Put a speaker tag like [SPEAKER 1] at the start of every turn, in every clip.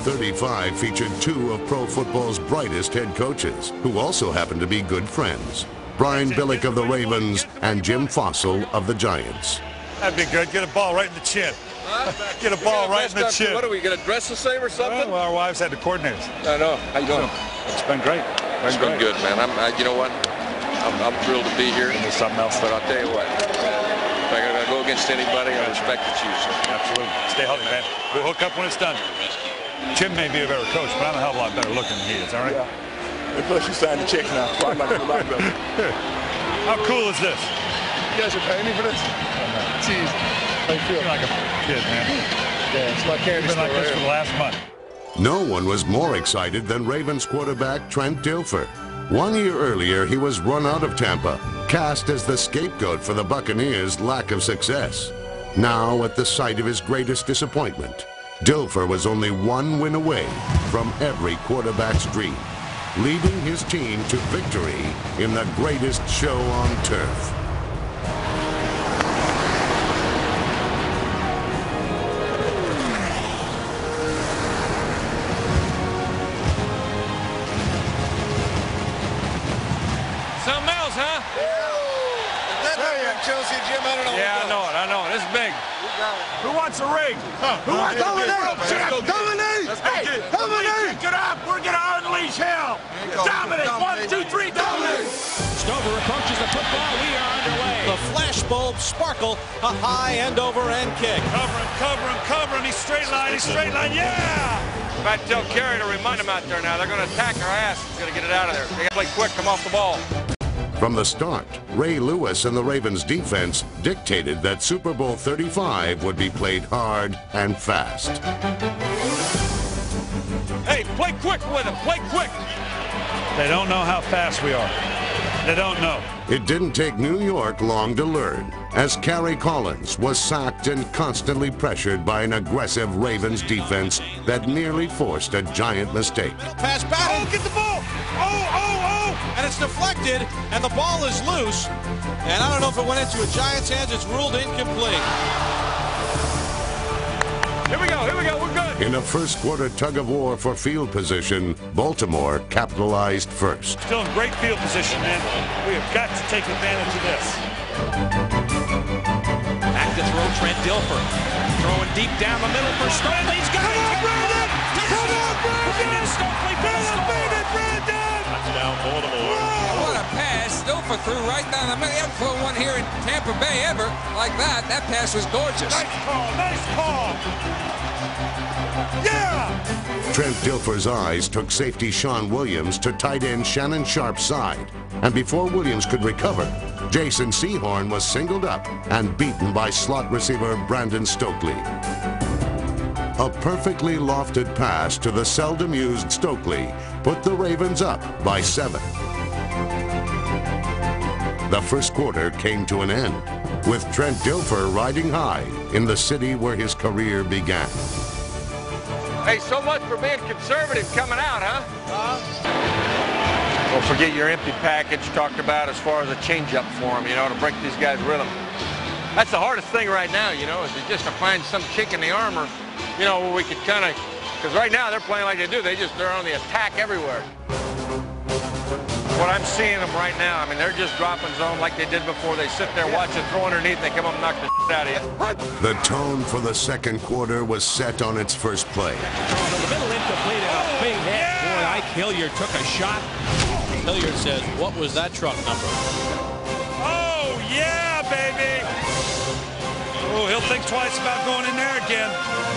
[SPEAKER 1] 35
[SPEAKER 2] featured two of pro football's brightest head coaches, who also happen to be good friends. Brian Billick of the Ravens and Jim Fassel of the Giants.
[SPEAKER 3] That'd be good. Get a ball right in the chin. Get a ball right in the chin.
[SPEAKER 4] What are we going to dress the same or oh, something?
[SPEAKER 3] Well, our wives had the coordinators.
[SPEAKER 4] I know. How you doing?
[SPEAKER 3] It's been great.
[SPEAKER 4] It's been good, man. I'm, I, you know what? I'm, I'm thrilled to be here.
[SPEAKER 3] And There's something else.
[SPEAKER 4] But I'll tell you what. If I gotta go against anybody, I respect the Chiefs.
[SPEAKER 3] Absolutely. Stay healthy, man. We'll hook up when it's done. Jim may be a better coach, but I'm a hell of a lot better looking than he is, all right?
[SPEAKER 5] Yeah. And plus, you signed the checks now, so I might do a lot better.
[SPEAKER 3] How cool is this?
[SPEAKER 5] You guys are paying me for this? Jeez. How you feel?
[SPEAKER 3] You're like a kid, man.
[SPEAKER 5] Yeah, it's my candy
[SPEAKER 3] It's been like
[SPEAKER 5] store
[SPEAKER 3] this
[SPEAKER 5] right
[SPEAKER 3] for the last month.
[SPEAKER 2] No one was more excited than Ravens quarterback Trent Dilfer. One year earlier, he was run out of Tampa, cast as the scapegoat for the Buccaneers' lack of success. Now, at the site of his greatest disappointment, Dilfer was only one win away from every quarterback's dream, leading his team to victory in the greatest show on turf.
[SPEAKER 3] Wants a ring?
[SPEAKER 5] Who wants Dominique?
[SPEAKER 3] Dominique!
[SPEAKER 5] Hey, Dominique!
[SPEAKER 3] Pick it up! We're gonna unleash hell! Dominic! One, two, three, Dominic!
[SPEAKER 6] Stover approaches the football. We are underway. The flashbulb sparkle, a high end over end kick.
[SPEAKER 3] Cover him, cover him, cover him. He's straight line, he's straight line. Yeah!
[SPEAKER 4] If I tell Kerry to remind him out there now, they're going to attack our ass. He's going to get it out of there. They got to play quick, come off the ball.
[SPEAKER 2] From the start, Ray Lewis and the Ravens defense dictated that Super Bowl 35 would be played hard and fast.
[SPEAKER 4] Hey, play quick with him. Play quick.
[SPEAKER 3] They don't know how fast we are. They don't know.
[SPEAKER 2] It didn't take New York long to learn, as Kerry Collins was sacked and constantly pressured by an aggressive Ravens defense that nearly forced a giant mistake.
[SPEAKER 6] Pass back.
[SPEAKER 3] Oh, get the ball! Oh, oh, oh!
[SPEAKER 6] And it's deflected, and the ball is loose. And I don't know if it went into a Giants' hands. It's ruled incomplete.
[SPEAKER 4] Here we go. Here we go. We're good.
[SPEAKER 2] In a first quarter tug of war for field position, Baltimore capitalized first.
[SPEAKER 3] Still in great field position, man. We have got to take advantage of this.
[SPEAKER 6] Back to throw Trent Dilfer. Throwing deep down the middle for Stokley. He's got
[SPEAKER 3] Come
[SPEAKER 6] it.
[SPEAKER 3] on, Brandon! Come on, Brandon!
[SPEAKER 6] Brandon Stokley for the score.
[SPEAKER 3] Brandon!
[SPEAKER 7] What a pass. Threw right down the middle. He hasn't thrown one here in Tampa Bay ever like that. That pass was gorgeous.
[SPEAKER 3] Nice call, nice call! Yeah!
[SPEAKER 2] Trent Dilfer's eyes took safety Sean Williams to tight end Shannon Sharpe's side. And before Williams could recover, Jason Sehorn was singled up and beaten by slot receiver Brandon Stokley. A perfectly lofted pass to the seldom used Stokley put the Ravens up by seven. The first quarter came to an end, with Trent Dilfer riding high in the city where his career began.
[SPEAKER 4] Hey, so much for being conservative coming out, huh? Don't forget your empty package talked about as far as a changeup for them, you know, to break these guys' rhythm. That's the hardest thing right now, you know, is just to find some chink in the armor, you know, where we could kind of, because right now they're playing like they do. They just, they're on the attack everywhere. What I'm seeing them right now, I mean, they're just dropping zone like they did before. They sit there, watch it, throw underneath, and they come up and knock the shit out of you.
[SPEAKER 2] The tone for the second quarter was set on its first play.
[SPEAKER 6] Throw the middle, incomplete, and a oh, big hit. Boy, Ike Hilliard took a shot. Hilliard says, what was that truck number?
[SPEAKER 3] Oh, yeah, baby! Oh, he'll think twice about going in there again.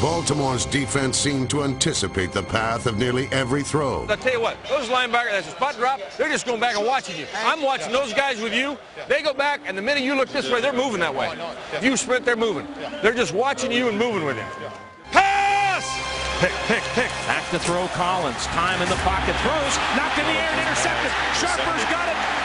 [SPEAKER 2] Baltimore's defense seemed to anticipate the path of nearly every throw.
[SPEAKER 4] I tell you what, those linebackers, that's a spot drop, they're just going back and watching you. I'm watching those guys with you. They go back, and the minute you look this way, they're moving that way. If you sprint, they're moving. They're just watching you and moving with you. Pass!
[SPEAKER 3] Pick, pick, pick.
[SPEAKER 6] Back to throw Collins. Time in the pocket. Throws. Knocked in the air and intercepted. Sharper's got it.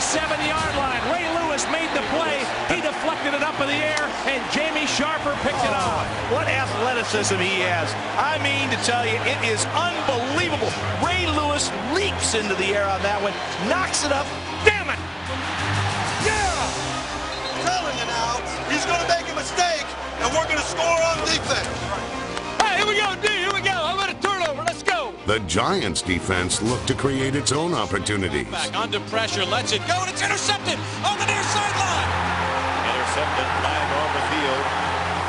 [SPEAKER 6] Up to 47-yard line. Ray Lewis made the play. He deflected it up in the air, and Jamie Sharper picked it off.
[SPEAKER 1] Oh, what athleticism he has. I mean to tell you, it is unbelievable. Ray Lewis leaps into the air on that one, knocks it up. Damn it!
[SPEAKER 8] Yeah! telling you now, he's going to make a mistake, and we're going to score on defense.
[SPEAKER 4] Hey, here we go,
[SPEAKER 2] The Giants' defense looked to create its own opportunities.
[SPEAKER 6] Back under pressure, lets it go, and it's intercepted on the near sideline.
[SPEAKER 9] Intercepted, flag on the field.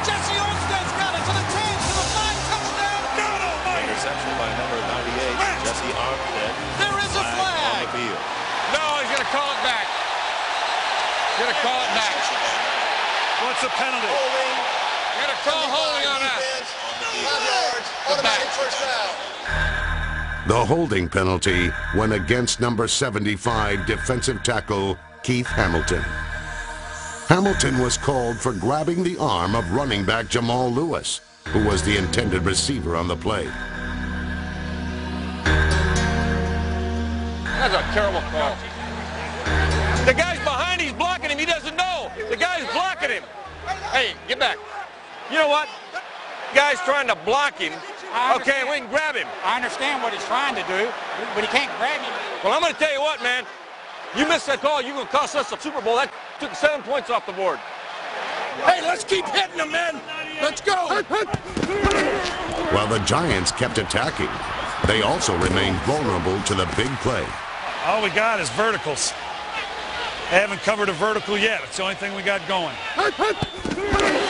[SPEAKER 6] Jessie Armstead's got it to the 10, to the 5, touchdown. God almighty.
[SPEAKER 9] Interception by number 98, Jessie Armstead.
[SPEAKER 6] There is a
[SPEAKER 9] on
[SPEAKER 6] flag.
[SPEAKER 9] the field.
[SPEAKER 4] No, he's going to call it back. He's going to call it back.
[SPEAKER 3] What's the penalty?
[SPEAKER 8] Holding.
[SPEAKER 4] He's going to call holding on that.
[SPEAKER 8] Five yards, automatic first down.
[SPEAKER 2] The holding penalty went against number 75 defensive tackle Keith Hamilton. Hamilton was called for grabbing the arm of running back Jamal Lewis, who was the intended receiver on the play.
[SPEAKER 4] That's a terrible call. The guy's behind, he's blocking him. He doesn't know. The guy's blocking him. Hey, get back. You know what? Guy's trying to block him. Okay, we can grab him.
[SPEAKER 10] I understand what he's trying to do, but he can't grab him.
[SPEAKER 4] Well, I'm going to tell you what, man. You missed that call, you're going to cost us the Super Bowl. That took seven points off the board.
[SPEAKER 8] Hey, let's keep hitting them, man. Let's go.
[SPEAKER 2] While the Giants kept attacking, they also remained vulnerable to the big play.
[SPEAKER 3] All we got is verticals. They haven't covered a vertical yet. It's the only thing we got going.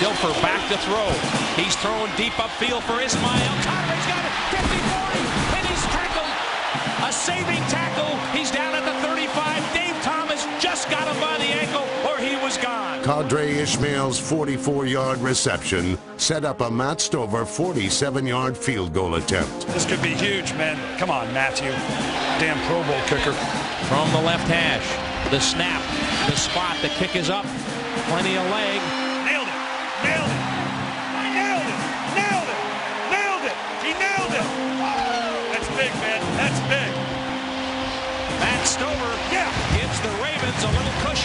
[SPEAKER 6] Dilfer back to throw. He's throwing deep upfield for Ismail. Conrad's got it. 50 40. And he's tackled. A saving tackle. He's down at the 35. Dave Thomas just got him by the ankle or he was gone.
[SPEAKER 2] Qadry Ismail's 44-yard reception set up a Matt Stover 47-yard field goal attempt.
[SPEAKER 3] This could be huge, man. Come on, Matthew. Damn Pro Bowl kicker.
[SPEAKER 6] From the left hash. The snap. The spot. The kick is up. Plenty of leg.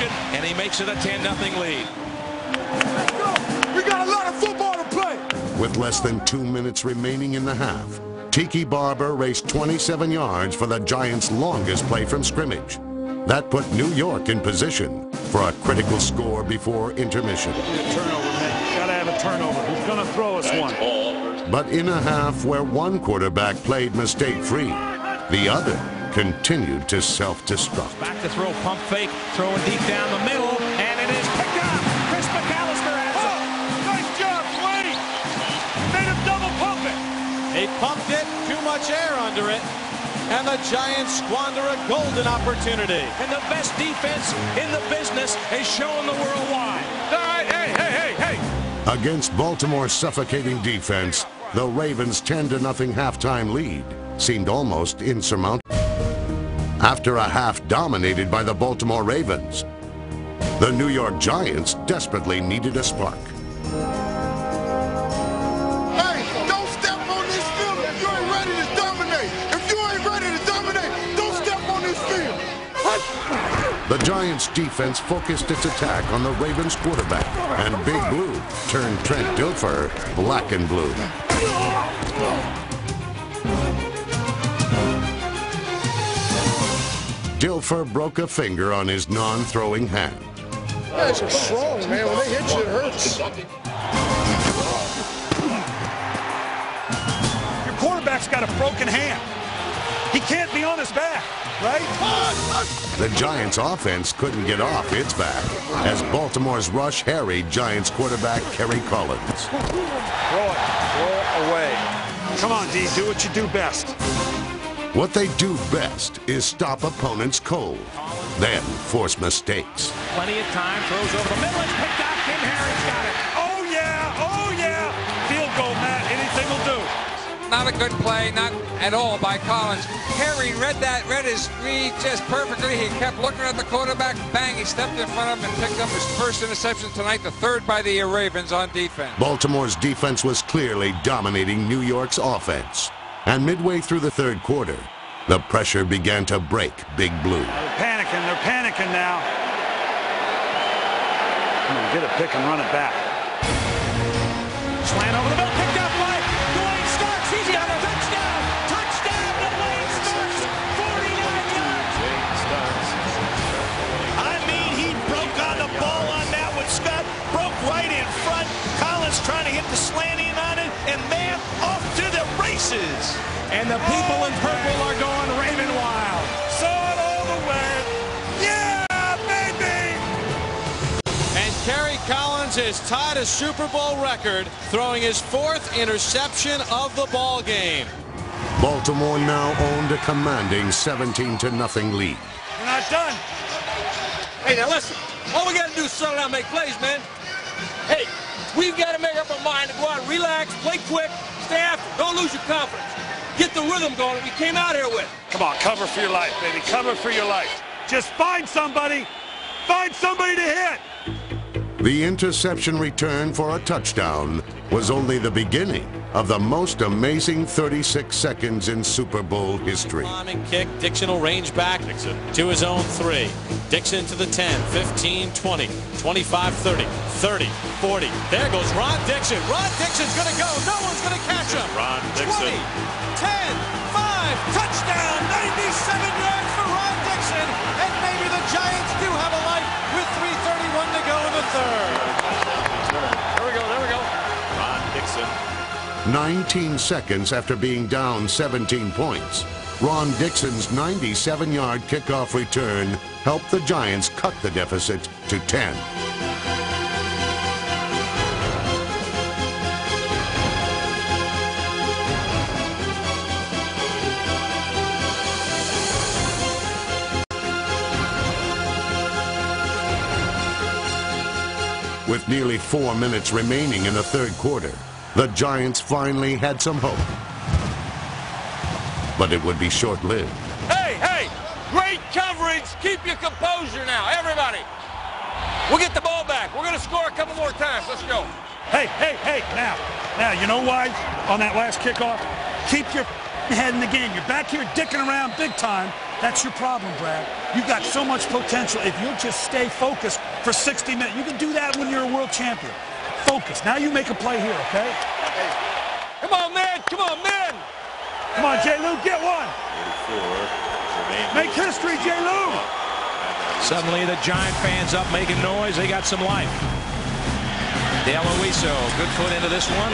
[SPEAKER 6] A little cushion, and he makes it a 10-0 lead.
[SPEAKER 8] We got a lot of football to play.
[SPEAKER 2] With less than two minutes remaining in the half, Tiki Barber raced 27 yards for the Giants' longest play from scrimmage. That put New York in position for a critical score before intermission.
[SPEAKER 3] Turnover, man. Gotta have a turnover. Who's gonna throw us one?
[SPEAKER 2] But in a half where one quarterback played mistake-free, the other continued to self-destruct.
[SPEAKER 6] Back to throw, pump fake, throwing deep down the middle, and it is picked up. Chris McAlister has it.
[SPEAKER 3] Oh, nice job, Slaney. Made him double pump it.
[SPEAKER 1] They pumped it, too much air under it, and the Giants squander a golden opportunity.
[SPEAKER 6] And the best defense in the business is showing the world why.
[SPEAKER 4] All right, hey, hey, hey, hey.
[SPEAKER 2] Against Baltimore's suffocating defense, the Ravens' 10 to nothing halftime lead seemed almost insurmountable. After a half dominated by the Baltimore Ravens, the New York Giants desperately needed a spark.
[SPEAKER 8] Hey, don't step on this field if you ain't ready to dominate. If you ain't ready to dominate, don't step on this field.
[SPEAKER 2] The Giants' defense focused its attack on the Ravens' quarterback, and Big Blue turned Trent Dilfer black and blue. Dilfer broke a finger on his non-throwing hand.
[SPEAKER 5] Guys are strong, man. When they hit you, it hurts.
[SPEAKER 3] Your quarterback's got a broken hand. He can't be on his back, right?
[SPEAKER 2] The Giants' offense couldn't get off its back as Baltimore's rush harried Giants quarterback Kerry Collins.
[SPEAKER 4] Throw it. Throw it away.
[SPEAKER 3] Come on, D. Do what you do best.
[SPEAKER 2] What they do best is stop opponents cold, then force mistakes.
[SPEAKER 6] Plenty of time, throws over the middle, it's picked up. Kim Herring got it.
[SPEAKER 3] Oh, yeah. Oh, yeah. Field goal, Matt. Anything will do.
[SPEAKER 7] Not a good play, not at all by Collins. Harry read that, read his read just perfectly. He kept looking at the quarterback. Bang, he stepped in front of him and picked up his first interception tonight, the third by the Ravens on defense.
[SPEAKER 2] Baltimore's defense was clearly dominating New York's offense. And midway through the third quarter, The pressure began to break Big Blue.
[SPEAKER 3] They're panicking. They're panicking now. Get a pick and run it back.
[SPEAKER 1] And the
[SPEAKER 6] people in purple are going Raven wild.
[SPEAKER 3] Saw it all the way. Yeah, baby!
[SPEAKER 11] And Kerry Collins has tied a Super Bowl record, throwing his fourth interception of the ball game.
[SPEAKER 2] Baltimore now owned a commanding 17 to nothing lead.
[SPEAKER 3] We're not done.
[SPEAKER 4] Hey, now listen. All we got to do is settle down and make plays, man. Hey, we've got to make up our mind to go out, and relax, play quick, stay after. Don't lose your confidence. Get the rhythm going that we came out here with.
[SPEAKER 3] Come on, cover for your life, baby. Cover for your life. Just find somebody. Find somebody to hit.
[SPEAKER 2] The interception return for a touchdown was only the beginning of the most amazing 36 seconds in Super Bowl history.
[SPEAKER 11] Bombing kick. Dixon will range back Dixon. to his own three. Dixon to the 10, 15, 20, 25, 30, 30, 40. There goes Ron Dixon. Ron Dixon's going to go. No one's going to catch him.
[SPEAKER 9] Ron Dixon.
[SPEAKER 11] 20, 10, 5, touchdown, 97 yards for Ron Dixon. And maybe the Giants do have a life with 3.31 to go in the third.
[SPEAKER 4] There we go, there we go.
[SPEAKER 9] Ron Dixon.
[SPEAKER 2] 19 seconds after being down 17 points, Ron Dixon's 97-yard kickoff return helped the Giants cut the deficit to 10. With nearly four minutes remaining in the third quarter, the Giants finally had some hope. But it would be short-lived.
[SPEAKER 4] Hey, hey, great coverage. Keep your composure now, everybody. We'll get the ball back. We're going to score a couple more times. Let's go.
[SPEAKER 3] Hey, hey, hey, now. Now, you know why on that last kickoff? Keep your head in the game. You're back here dicking around big time. That's your problem, Brad. You've got so much potential. If you'll just stay focused for 60 minutes, you can do that when you're a world champion. Focus. Now you make a play here, okay?
[SPEAKER 4] Come on, man. Come on, man.
[SPEAKER 3] Come on, J. Lou, get one.
[SPEAKER 9] 84.
[SPEAKER 3] Make history, J. Lou.
[SPEAKER 6] Suddenly the Giant fans up making noise. They got some life. Dale Luiso, good foot into this one.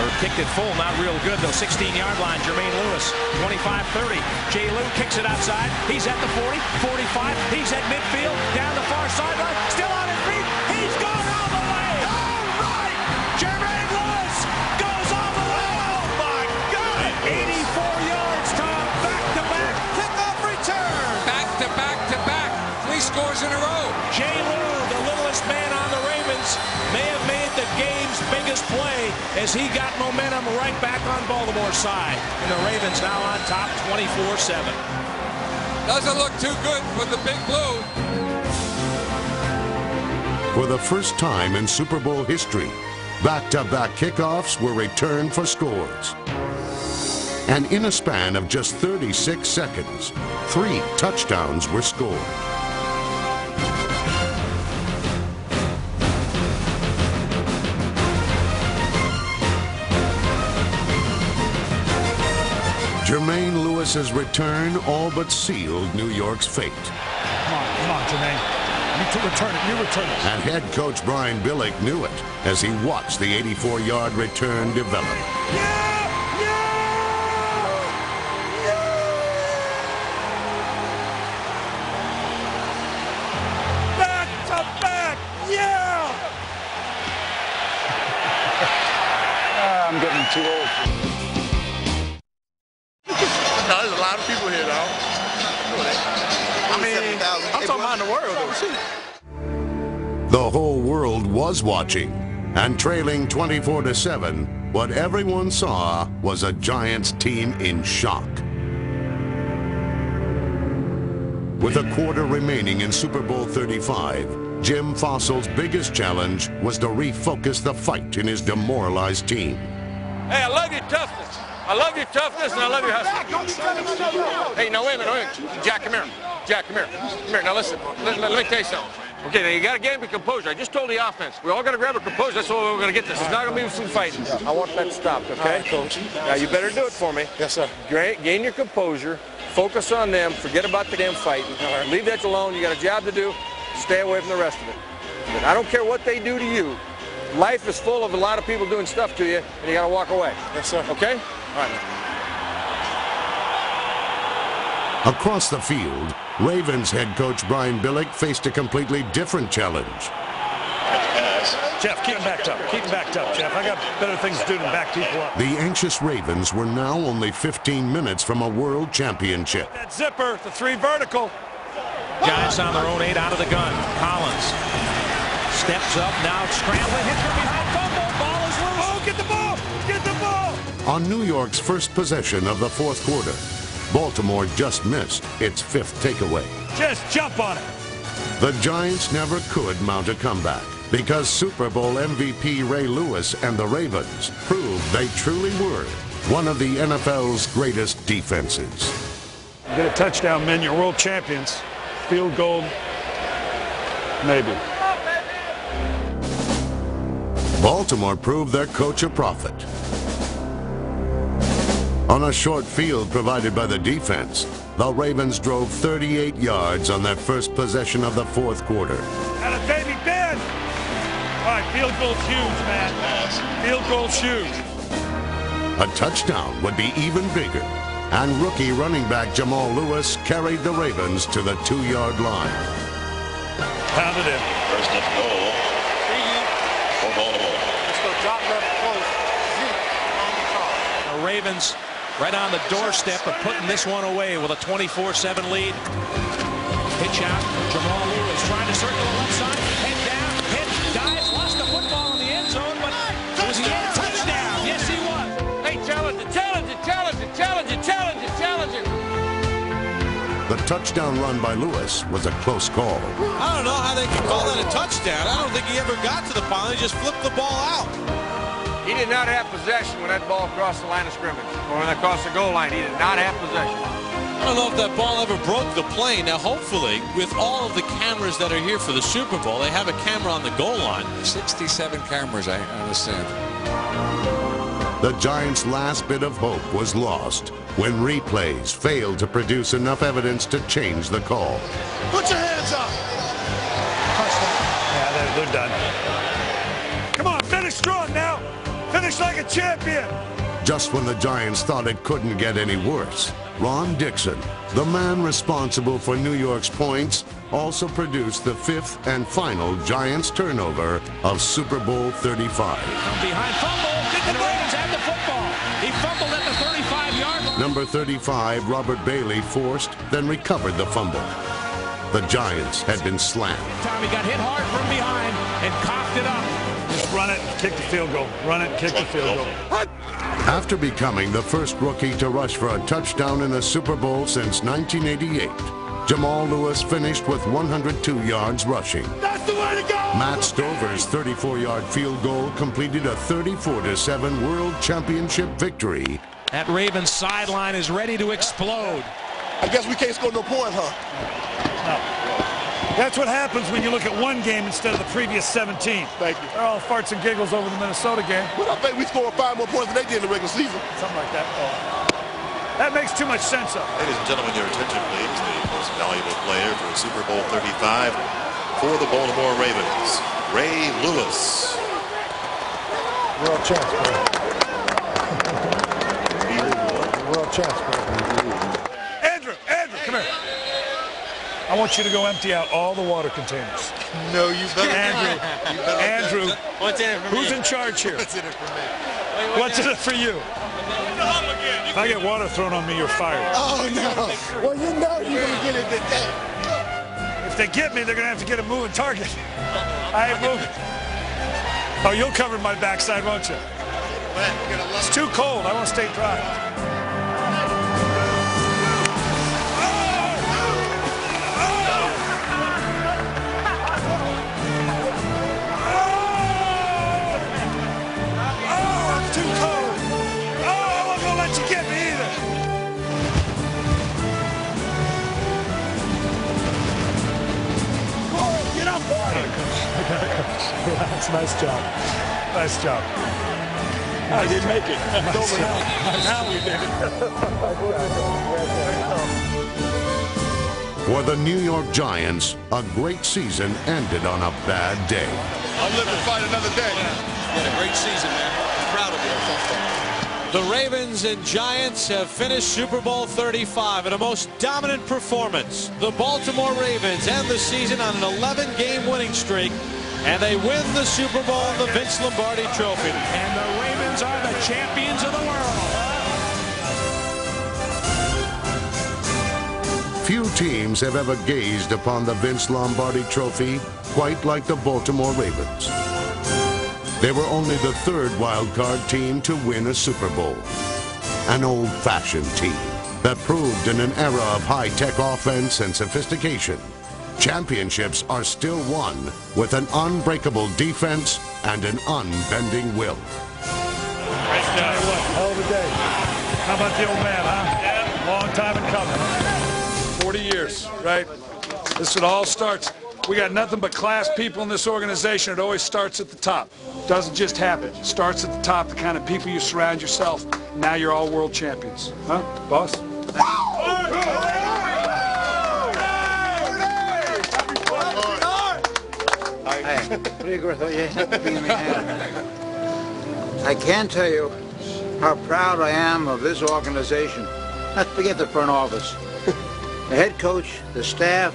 [SPEAKER 6] Or kicked it full, not real good though. 16-yard line, Jermaine Lewis, 25-30. Jay Lou kicks it outside. He's at the 40, 45. He's at midfield, down the far sideline, still on his feet. He's gone all the way. All right, Jermaine Lewis goes all the way. Oh my God! 84 yards, Tom, back to back kickoff return.
[SPEAKER 7] Back to back to back. Three scores in a row.
[SPEAKER 6] Biggest play as he got momentum right back on Baltimore's side. And the Ravens now on top 24-7.
[SPEAKER 7] Doesn't look too good for the Big Blue.
[SPEAKER 2] For the first time in Super Bowl history, back-to-back kickoffs were returned for scores. And in a span of just 36 seconds, three touchdowns were scored. Jermaine Lewis's return all but sealed New York's fate.
[SPEAKER 3] Come on, come on, Jermaine. You to return it. You return it.
[SPEAKER 2] And head coach Brian Billick knew it as he watched the 84-yard return develop.
[SPEAKER 3] Back to back. Yeah.
[SPEAKER 5] I'm getting too old.
[SPEAKER 2] Was watching, and trailing 24 to 7, what everyone saw was a Giants team in shock. With a quarter remaining in Super Bowl 35, Jim Fassel's biggest challenge was to refocus the fight in his demoralized team.
[SPEAKER 4] Hey, I love your toughness. I love your toughness and I love your hustle. Hey, now wait a minute, wait a minute. Jack, come here. Jack, come here. Come here. Now listen. Let, let- let me tell you something. Okay, now you got to get your composure. I just told the offense. We all got to grab a composure. That's what we're going to get this. It's not going to be some fighting. I want that stopped, okay? Coach. Now you better do it for me.
[SPEAKER 5] Yes, sir.
[SPEAKER 4] Gra- Gain your composure. Focus on them. Forget about the damn fighting. Leave that alone. You got a job to do. Stay away from the rest of it. But I don't care what they do to you. Life is full of a lot of people doing stuff to you, and you got to walk away.
[SPEAKER 5] Yes, sir.
[SPEAKER 4] Okay? All right.
[SPEAKER 2] Across the field, Ravens head coach Brian Billick faced a completely different challenge.
[SPEAKER 3] Jeff, keep him backed up. Keep him backed up, Jeff. I got better things to do than back people up.
[SPEAKER 2] The anxious Ravens were now only 15 minutes from a world championship.
[SPEAKER 3] That zipper, the three vertical.
[SPEAKER 6] Giants on their own eight out of the gun. Collins steps up now, scrambling, hits from behind, fumble, ball is loose.
[SPEAKER 3] Oh, get the ball! Get the ball!
[SPEAKER 2] On New York's first possession of the fourth quarter, Baltimore just missed its fifth takeaway.
[SPEAKER 3] Just jump on it.
[SPEAKER 2] The Giants never could mount a comeback because Super Bowl MVP Ray Lewis and the Ravens proved they truly were one of the NFL's greatest defenses.
[SPEAKER 3] Get a touchdown, men. You're world champions. Field goal, maybe.
[SPEAKER 2] Baltimore proved their coach a prophet. On a short field provided by the defense, the Ravens drove 38 yards on their first possession of the fourth quarter.
[SPEAKER 3] Out of baby Ben. All right, field goal's huge, man. Field goal's huge.
[SPEAKER 2] A touchdown would be even bigger, and rookie running back Jamal Lewis carried the Ravens to the two-yard line.
[SPEAKER 3] Pounded in.
[SPEAKER 9] First and goal for Baltimore.
[SPEAKER 10] Let's go drop left close. Zeke on the call.
[SPEAKER 6] The Ravens right on the doorstep of putting this one away with a 24-7 lead. Pitch out. Jamal Lewis trying to circle the left side. Head down. Hit. Dives. Lost the football in the end zone. But was he in? Touchdown. Yes, he was.
[SPEAKER 4] Hey, challenge it, challenge it, challenge it, challenge it, challenge it, challenge it.
[SPEAKER 2] The touchdown run by Lewis was a close call.
[SPEAKER 11] I don't know how they can call that a touchdown. I don't think he ever got to the pylon. He just flipped the ball out.
[SPEAKER 4] He did not have possession when that ball crossed the line of scrimmage, or when it crossed the goal line. He did not have possession.
[SPEAKER 11] I don't know if that ball ever broke the plane. Now, hopefully, with all of the cameras that are here for the Super Bowl, they have a camera on the goal line.
[SPEAKER 7] 67 cameras, I understand.
[SPEAKER 2] The Giants' last bit of hope was lost when replays failed to produce enough evidence to change the call.
[SPEAKER 8] Put your hands up.
[SPEAKER 3] Yeah, they're, they're done. Come on, finish strong now. Finish like a champion.
[SPEAKER 2] Just when the Giants thought it couldn't get any worse, Ron Dixon, the man responsible for New York's points, also produced the fifth and final Giants turnover of Super Bowl 35.
[SPEAKER 6] Behind fumble. And the Ravens have the football. He fumbled at the 35-yard line.
[SPEAKER 2] Number 35, Robert Bailey, forced, then recovered the fumble. The Giants had been slammed.
[SPEAKER 6] Time he got hit hard from behind and coughed it up.
[SPEAKER 3] Just run it, kick the field goal. Run it, kick the field goal.
[SPEAKER 2] After becoming the first rookie to rush for a touchdown in a Super Bowl since 1988, Jamal Lewis finished with 102 yards rushing.
[SPEAKER 8] That's the way to go.
[SPEAKER 2] Matt Stover's 34-yard field goal completed a 34-7 World Championship victory.
[SPEAKER 6] That Ravens sideline is ready to explode.
[SPEAKER 8] I guess we can't score no points, huh?
[SPEAKER 3] That's what happens when you look at one game instead of the previous 17.
[SPEAKER 8] Thank you.
[SPEAKER 3] They're all farts and giggles over the Minnesota game.
[SPEAKER 8] But I think we scored five more points than they did in the regular season.
[SPEAKER 3] Something like that. Oh. That makes too much sense of.
[SPEAKER 9] Ladies and gentlemen, your attention, please. The most valuable player for Super Bowl 35 for the Baltimore Ravens, Ray Lewis.
[SPEAKER 5] World champs, bro. World champs, bro.
[SPEAKER 3] Andrew, Andrew, come here. I want you to go empty out all the water containers.
[SPEAKER 5] No, you better.
[SPEAKER 3] Andrew, Andrew,
[SPEAKER 11] What's in it for
[SPEAKER 3] who's in charge here?
[SPEAKER 5] What's in it for me?
[SPEAKER 3] What's in it for you? If I get water thrown on me, you're fired.
[SPEAKER 8] Oh, no. Well, you know you're going to get it today.
[SPEAKER 3] If they get me, they're going to have to get a moving target. I ain't moving. Oh, you'll cover my backside, won't you? It's too cold. I want to stay dry. Nice job. Nice job. I didn't make it. It's over now. Now we did it.
[SPEAKER 2] For the New York Giants, a great season ended on a bad day.
[SPEAKER 8] I'll live to fight another day.
[SPEAKER 12] You had a great season, man. I'm proud of you.
[SPEAKER 11] The Ravens and Giants have finished Super Bowl 35 in a most dominant performance. The Baltimore Ravens end the season on an 11-game winning streak, and they win the Super Bowl, the Vince Lombardi Trophy.
[SPEAKER 6] And the Ravens are the champions of the world.
[SPEAKER 2] Few teams have ever gazed upon the Vince Lombardi Trophy quite like the Baltimore Ravens. They were only the third wild card team to win a Super Bowl. An old-fashioned team that proved in an era of high-tech offense and sophistication, championships are still won with an unbreakable defense and an unbending will.
[SPEAKER 3] Tell you what, hell of a day. How about the old man, huh? Yeah. Long time in coming. 40 years, right? This it all starts. We got nothing but class people in this organization. It always starts at the top. Doesn't just happen. It starts at the top, the kind of people you surround yourself. Now you're all world champions. Huh, boss?
[SPEAKER 10] Hey, I can't tell you how proud I am of this organization. Let's forget the front office. The head coach, the staff,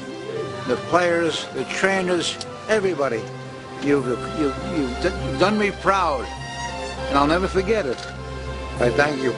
[SPEAKER 10] the players, the trainers, everybody. You've, you've, you've done me proud, and I'll never forget it. I thank you.